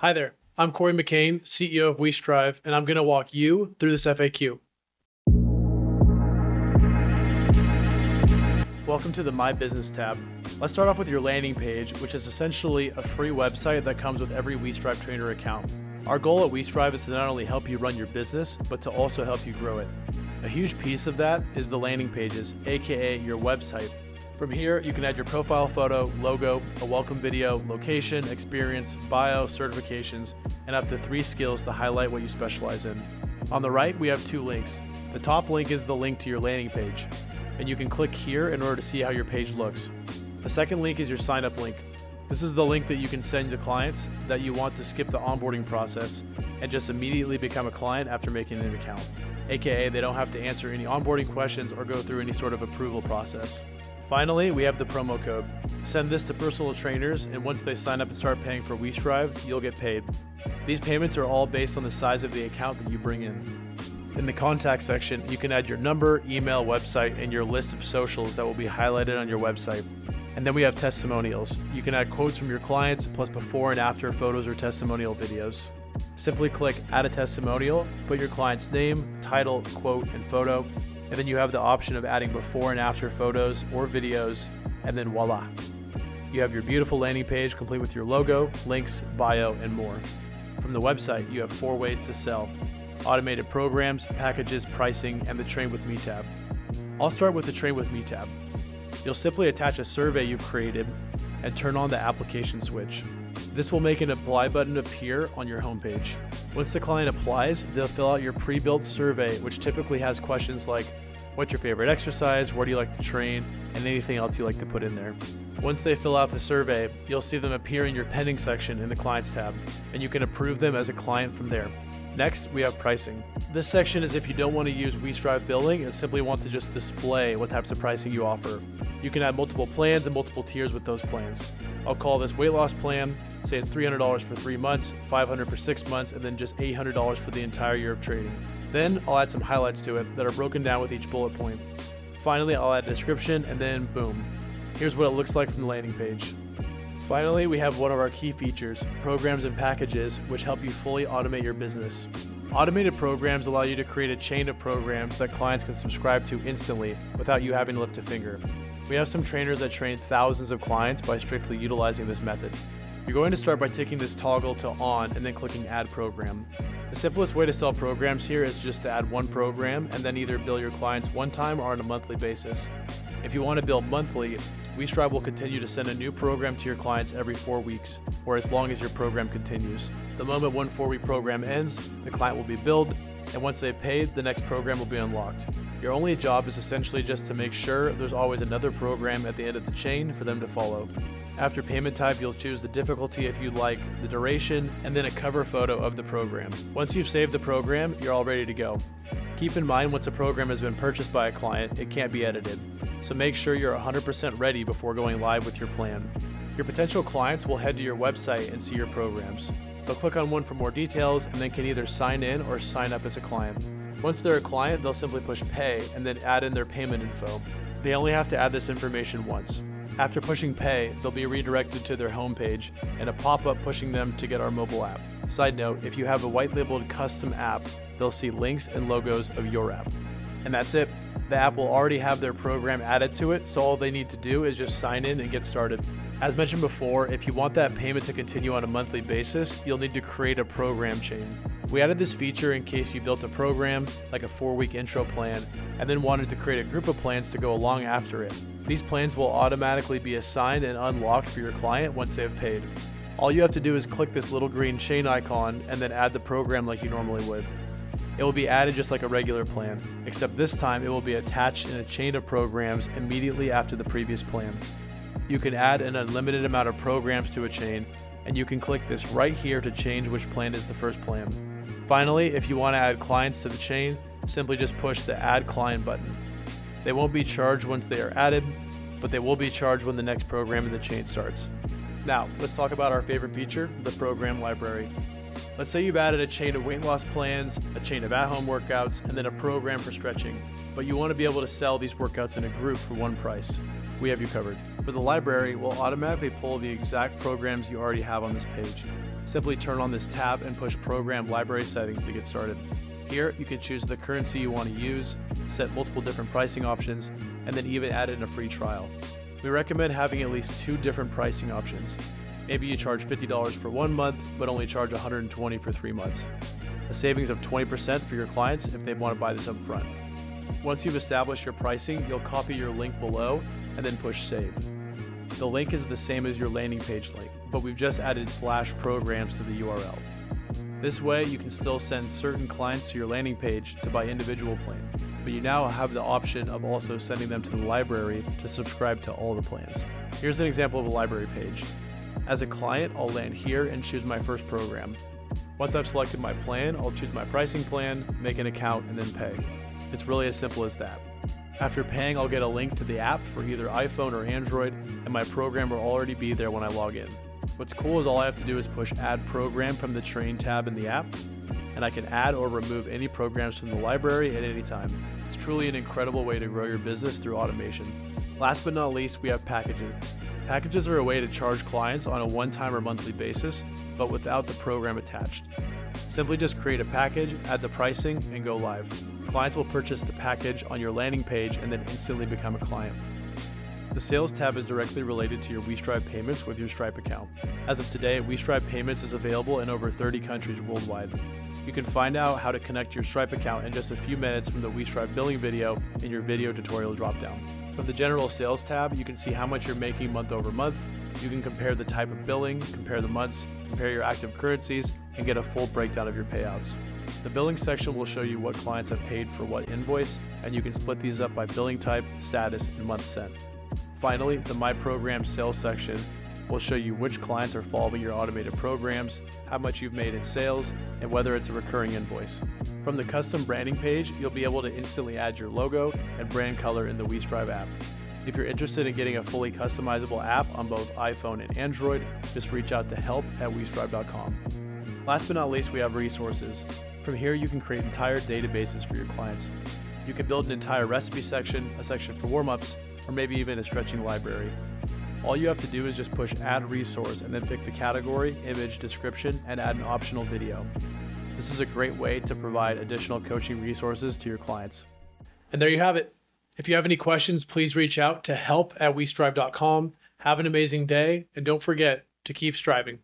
Hi there, I'm Corey McCain, CEO of WeStrive, and I'm going to walk you through this FAQ. Welcome to the My Business tab. Let's start off with your landing page, which is essentially a free website that comes with every WeStrive trainer account. Our goal at WeStrive is to not only help you run your business, but to also help you grow it. A huge piece of that is the landing pages, aka your website. From here, you can add your profile photo, logo, a welcome video, location, experience, bio, certifications, and up to three skills to highlight what you specialize in. On the right, we have two links. The top link is the link to your landing page, and you can click here in order to see how your page looks. The second link is your sign up link. This is the link that you can send to clients that you want to skip the onboarding process and just immediately become a client after making an account. AKA, they don't have to answer any onboarding questions or go through any sort of approval process. Finally, we have the promo code. Send this to personal trainers, and once they sign up and start paying for WeStrive, you'll get paid. These payments are all based on the size of the account that you bring in. In the contact section, you can add your number, email, website, and your list of socials that will be highlighted on your website. And then we have testimonials. You can add quotes from your clients, plus before and after photos or testimonial videos. Simply click Add a Testimonial, put your client's name, title, quote, and photo, and then you have the option of adding before and after photos or videos, and then voila. You have your beautiful landing page complete with your logo, links, bio, and more. From the website, you have four ways to sell automated programs, packages, pricing, and the Train with Me tab. I'll start with the Train with Me tab. You'll simply attach a survey you've created and turn on the application switch. This will make an apply button appear on your homepage. Once the client applies, they'll fill out your pre-built survey, which typically has questions like, what's your favorite exercise, where do you like to train, and anything else you like to put in there. Once they fill out the survey, you'll see them appear in your pending section in the Clients tab, and you can approve them as a client from there. Next, we have pricing. This section is if you don't want to use WeStrive billing and simply want to just display what types of pricing you offer. You can add multiple plans and multiple tiers with those plans. I'll call this weight loss plan, say it's $300 for three months, $500 for six months, and then just $800 for the entire year of trading. Then I'll add some highlights to it that are broken down with each bullet point. Finally, I'll add a description and then boom. Here's what it looks like from the landing page. Finally, we have one of our key features, programs and packages, which help you fully automate your business. Automated programs allow you to create a chain of programs that clients can subscribe to instantly without you having to lift a finger. We have some trainers that train thousands of clients by strictly utilizing this method. You're going to start by ticking this toggle to on and then clicking add program. The simplest way to sell programs here is just to add one program and then either bill your clients one time or on a monthly basis. If you want to bill monthly, WeStrive will continue to send a new program to your clients every four weeks, or as long as your program continues. The moment one four week program ends, the client will be billed, and once they've paid, the next program will be unlocked. Your only job is essentially just to make sure there's always another program at the end of the chain for them to follow. After payment type, you'll choose the difficulty if you'd like, the duration, and then a cover photo of the program. Once you've saved the program, you're all ready to go. Keep in mind once a program has been purchased by a client, it can't be edited. So make sure you're 100% ready before going live with your plan. Your potential clients will head to your website and see your programs. They'll click on one for more details and then can either sign in or sign up as a client. Once they're a client, they'll simply push pay and then add in their payment info. They only have to add this information once. After pushing pay, they'll be redirected to their homepage and a pop-up pushing them to get our mobile app. Side note, if you have a white labeled custom app, they'll see links and logos of your app. And that's it. The app will already have their program added to it, so all they need to do is just sign in and get started. As mentioned before, if you want that payment to continue on a monthly basis, you'll need to create a program chain. We added this feature in case you built a program, like a four week intro plan, and then wanted to create a group of plans to go along after it. These plans will automatically be assigned and unlocked for your client once they have paid. All you have to do is click this little green chain icon and then add the program like you normally would. It will be added just like a regular plan, except this time it will be attached in a chain of programs immediately after the previous plan. You can add an unlimited amount of programs to a chain, and you can click this right here to change which plan is the first plan. Finally, if you want to add clients to the chain, simply just push the Add Client button. They won't be charged once they are added, but they will be charged when the next program in the chain starts. Now, let's talk about our favorite feature, the program library. Let's say you've added a chain of weight loss plans, a chain of at-home workouts, and then a program for stretching, but you want to be able to sell these workouts in a group for one price. We have you covered. For the library, we'll automatically pull the exact programs you already have on this page. Simply turn on this tab and push Program Library Settings to get started. Here, you can choose the currency you want to use, set multiple different pricing options, and then even add in a free trial. We recommend having at least two different pricing options. Maybe you charge $50 for one month, but only charge $120 for three months. A savings of 20% for your clients if they want to buy this up front. Once you've established your pricing, you'll copy your link below and then push save. The link is the same as your landing page link, but we've just added slash programs to the URL. This way, you can still send certain clients to your landing page to buy individual plans, but you now have the option of also sending them to the library to subscribe to all the plans. Here's an example of a library page. As a client, I'll land here and choose my first program. Once I've selected my plan, I'll choose my pricing plan, make an account, and then pay. It's really as simple as that. After paying, I'll get a link to the app for either iPhone or Android, and my program will already be there when I log in. What's cool is all I have to do is push Add Program from the Train tab in the app, and I can add or remove any programs from the library at any time. It's truly an incredible way to grow your business through automation. Last but not least, we have packages. Packages are a way to charge clients on a one time or monthly basis, but without the program attached. Simply just create a package, add the pricing, and go live. Clients will purchase the package on your landing page and then instantly become a client. The Sales tab is directly related to your WeStrive payments with your Stripe account. As of today, WeStrive payments is available in over 30 countries worldwide. You can find out how to connect your Stripe account in just a few minutes from the WeStrive billing video in your video tutorial dropdown. From the General Sales tab, you can see how much you're making month over month. You can compare the type of billing, compare the months, compare your active currencies, and get a full breakdown of your payouts. The billing section will show you what clients have paid for what invoice, and you can split these up by billing type, status, and month sent. Finally, the My Program sales section will show you which clients are following your automated programs, how much you've made in sales, and whether it's a recurring invoice. From the custom branding page, you'll be able to instantly add your logo and brand color in the WeStrive app. If you're interested in getting a fully customizable app on both iPhone and Android, just reach out to help at WeStrive.com. Last but not least, we have resources. From here, you can create entire databases for your clients. You can build an entire recipe section, a section for warm ups, or maybe even a stretching library. All you have to do is just push add resource and then pick the category, image, description, and add an optional video. This is a great way to provide additional coaching resources to your clients. And there you have it. If you have any questions, please reach out to help at westrive.com. Have an amazing day, and don't forget to keep striving.